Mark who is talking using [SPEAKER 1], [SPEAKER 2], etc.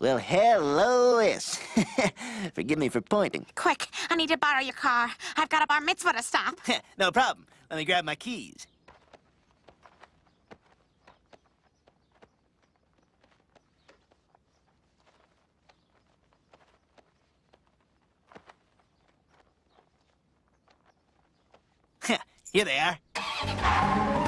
[SPEAKER 1] Well, hello, Lois. Forgive me for pointing.
[SPEAKER 2] Quick, I need to borrow your car. I've got a bar mitzvah to stop.
[SPEAKER 1] no problem. Let me grab my keys. Here they are.